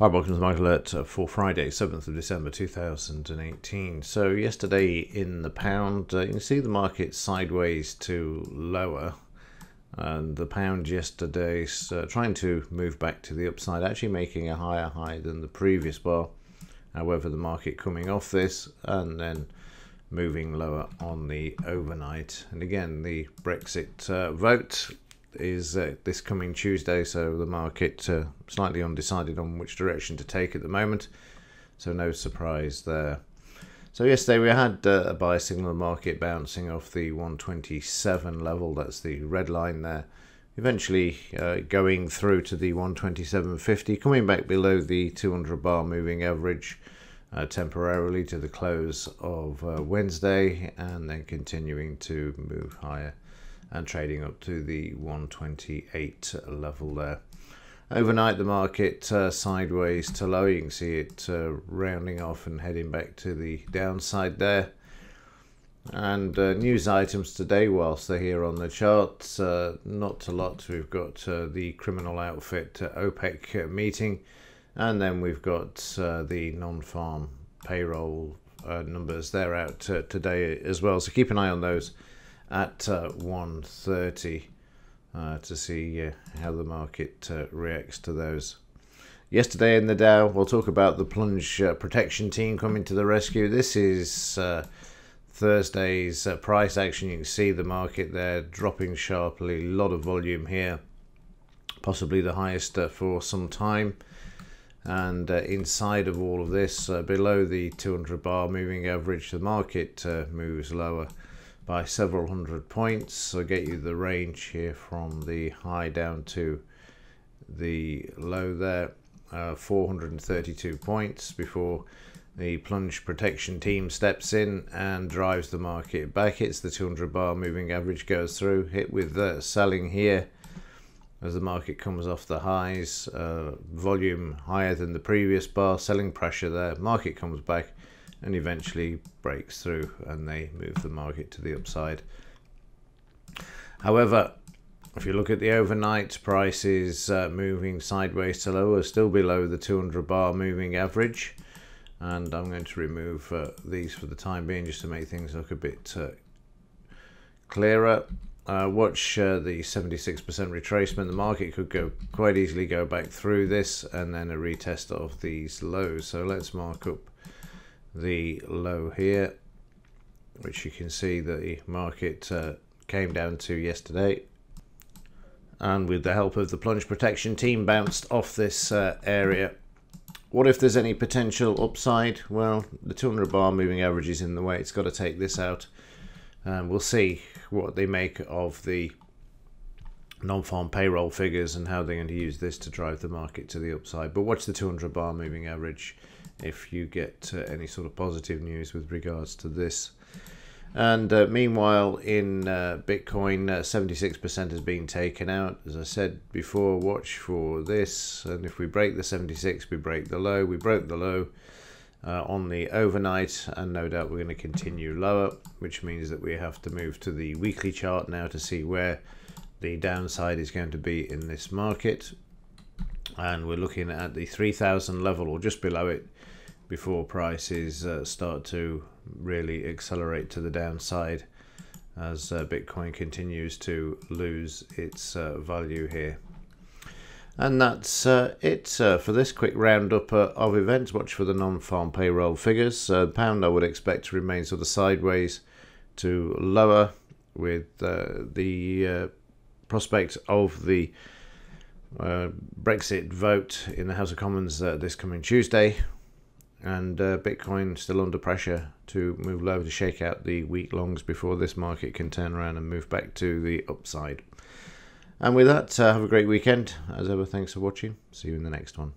Hi, welcome to Market Alert for Friday, 7th of December 2018. So, yesterday in the pound, uh, you can see the market sideways to lower. And the pound yesterday uh, trying to move back to the upside, actually making a higher high than the previous bar. However, the market coming off this and then moving lower on the overnight. And again, the Brexit uh, vote is uh, this coming Tuesday, so the market uh, slightly undecided on which direction to take at the moment. So no surprise there. So yesterday we had uh, a buy signal market bouncing off the 127 level. That's the red line there. Eventually uh, going through to the 127.50, coming back below the 200 bar moving average. Uh, temporarily to the close of uh, Wednesday and then continuing to move higher and trading up to the 128 level there. Overnight, the market uh, sideways to low. You can see it uh, rounding off and heading back to the downside there. And uh, news items today, whilst they're here on the charts, uh, not a lot. We've got uh, the criminal outfit uh, OPEC meeting, and then we've got the non farm payroll numbers. They're out today as well, so keep an eye on those at uh, 1.30 uh, to see uh, how the market uh, reacts to those. Yesterday in the Dow, we'll talk about the plunge uh, protection team coming to the rescue. This is uh, Thursday's price action. You can see the market there dropping sharply. A lot of volume here, possibly the highest for some time and uh, inside of all of this uh, below the 200 bar moving average the market uh, moves lower by several hundred points. So get you the range here from the high down to the low there, uh, 432 points before the plunge protection team steps in and drives the market back. Hits the 200 bar moving average, goes through, hit with the selling here as the market comes off the highs. Uh, volume higher than the previous bar, selling pressure there. Market comes back and eventually breaks through and they move the market to the upside. However, if you look at the overnight prices uh, moving sideways to lower, still below the 200 bar moving average. And I'm going to remove uh, these for the time being just to make things look a bit uh, clearer. Uh, watch uh, the 76% retracement. The market could go quite easily go back through this and then a retest of these lows. So let's mark up the low here which you can see the market uh, came down to yesterday. And with the help of the plunge protection team bounced off this uh, area. What if there's any potential upside? Well the 200 bar moving average is in the way. It's got to take this out. Um, we'll see what they make of the non-farm payroll figures and how they're going to use this to drive the market to the upside but watch the 200 bar moving average if you get uh, any sort of positive news with regards to this. And uh, meanwhile, in uh, Bitcoin, 76% uh, has been taken out. As I said before, watch for this. And if we break the 76, we break the low. We broke the low uh, on the overnight, and no doubt we're going to continue lower, which means that we have to move to the weekly chart now to see where the downside is going to be in this market. And we're looking at the 3000 level or just below it before prices uh, start to really accelerate to the downside as uh, Bitcoin continues to lose its uh, value here. And that's uh, it uh, for this quick roundup uh, of events. Watch for the non-farm payroll figures. the pound I would expect to remain sort of sideways to lower with the prospect of the Brexit vote in the House of Commons this coming Tuesday and uh, Bitcoin still under pressure to move lower to shake out the week longs before this market can turn around and move back to the upside. And with that, uh, have a great weekend. As ever, thanks for watching. See you in the next one.